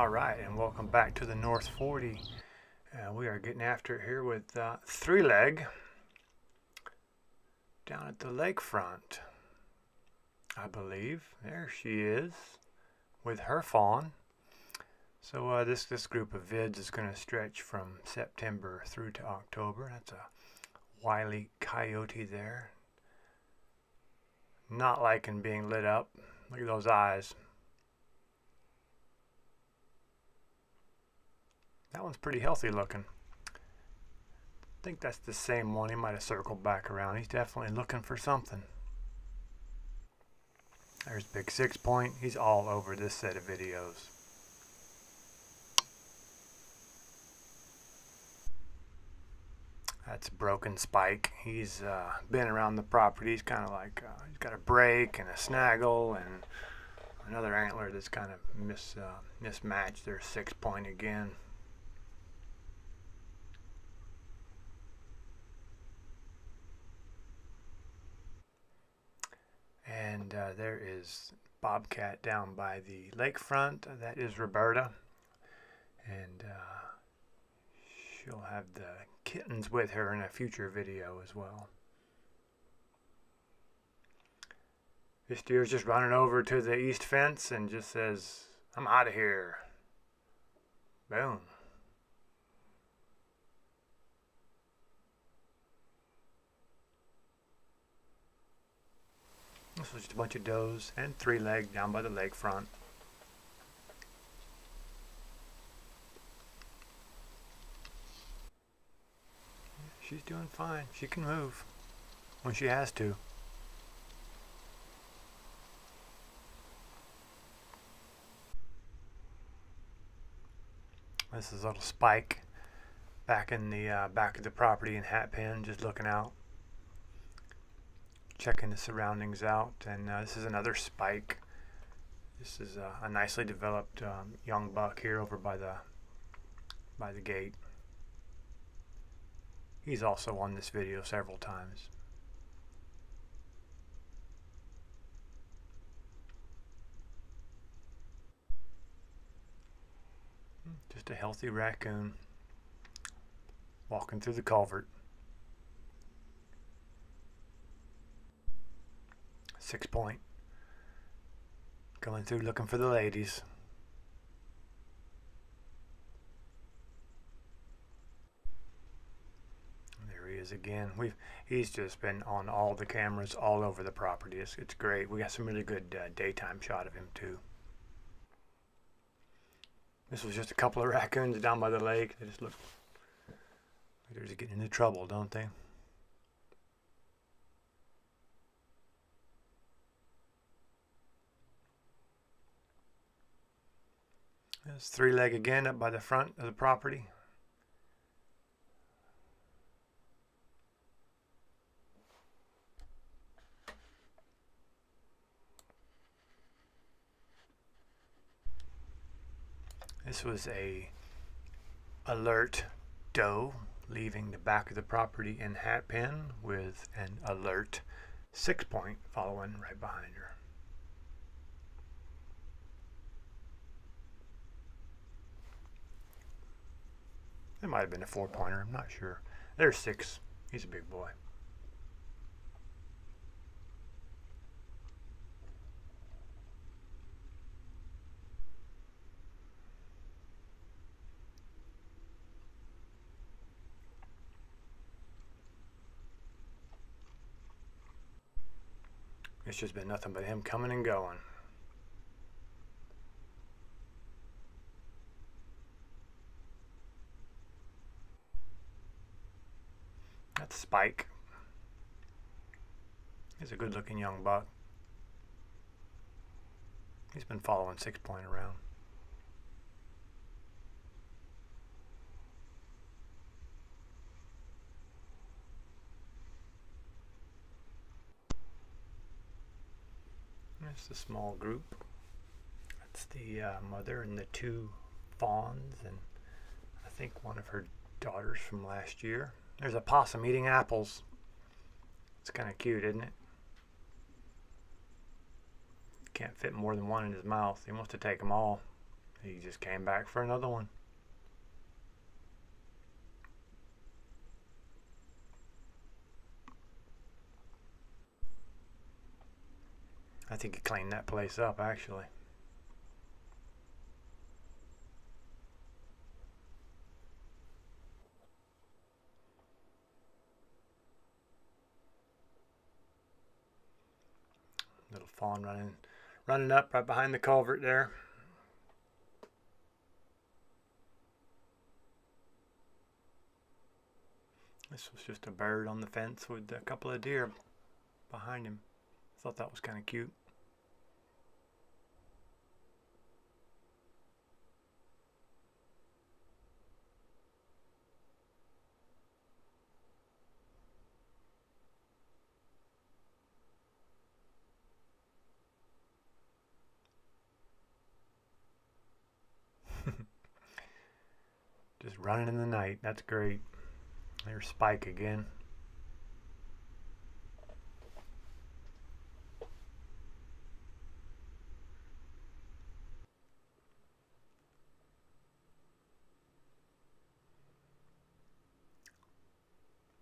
All right, and welcome back to the North 40. Uh, we are getting after it here with uh, Three Leg down at the lakefront, I believe. There she is with her fawn. So uh, this this group of vids is going to stretch from September through to October. That's a wily coyote there. Not liking being lit up. Look at those eyes. That one's pretty healthy looking. I think that's the same one. He might have circled back around. He's definitely looking for something. There's Big Six Point. He's all over this set of videos. That's Broken Spike. He's uh, been around the property. He's kind of like, uh, he's got a break and a snaggle and another antler that's kind of mis, uh, mismatched. There's Six Point again. And uh, there is Bobcat down by the lakefront. That is Roberta. And uh, she'll have the kittens with her in a future video as well. This deer's just running over to the east fence and just says, I'm out of here. Boom. This was just a bunch of does and three leg down by the lakefront. She's doing fine. She can move when she has to. This is a little spike back in the uh, back of the property in Hat Pen, just looking out checking the surroundings out. And uh, this is another spike. This is a, a nicely developed um, young buck here over by the by the gate. He's also on this video several times. Just a healthy raccoon walking through the culvert. Six point. Going through looking for the ladies. There he is again. We've he's just been on all the cameras all over the property. It's, it's great. We got some really good uh, daytime shot of him too. This was just a couple of raccoons down by the lake. They just look they're just getting into trouble, don't they? There's three leg again up by the front of the property. This was a alert doe leaving the back of the property in hat pen with an alert six point following right behind her. It might have been a four pointer, I'm not sure. There's six. He's a big boy. It's just been nothing but him coming and going. Spike. He's a good looking young buck. He's been following six point around. That's the small group. That's the uh, mother and the two fawns and I think one of her daughters from last year. There's a possum eating apples. It's kind of cute, isn't it? Can't fit more than one in his mouth. He wants to take them all. He just came back for another one. I think he cleaned that place up actually. Fawn running running up right behind the culvert there. This was just a bird on the fence with a couple of deer behind him. Thought that was kind of cute. Just running in the night. That's great. There's Spike again.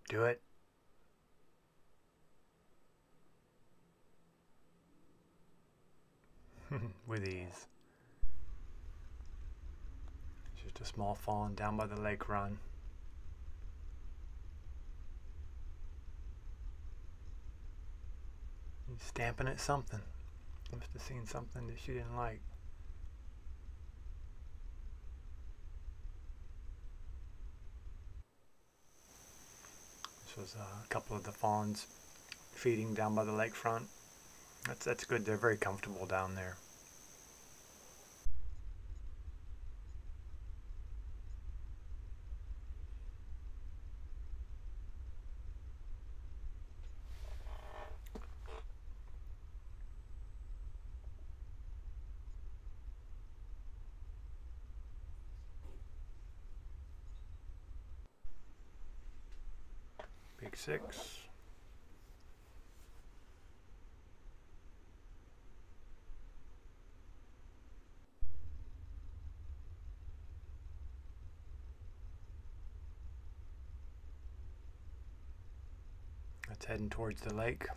Do it. With ease. A small fawn down by the lake run. He's stamping at something. Must have seen something that she didn't like. This was uh, a couple of the fawns feeding down by the lakefront. That's that's good. They're very comfortable down there. Six. That's heading towards the lake.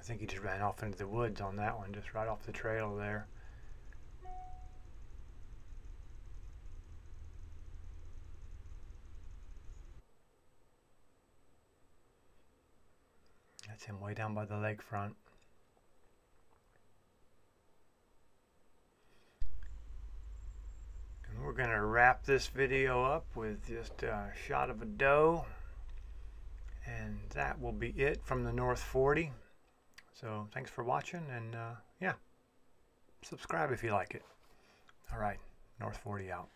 I think he just ran off into the woods on that one, just right off the trail there. That's him way down by the lakefront. And we're going to wrap this video up with just a shot of a doe. And that will be it from the North 40. So thanks for watching and uh, yeah, subscribe if you like it. All right, North 40 out.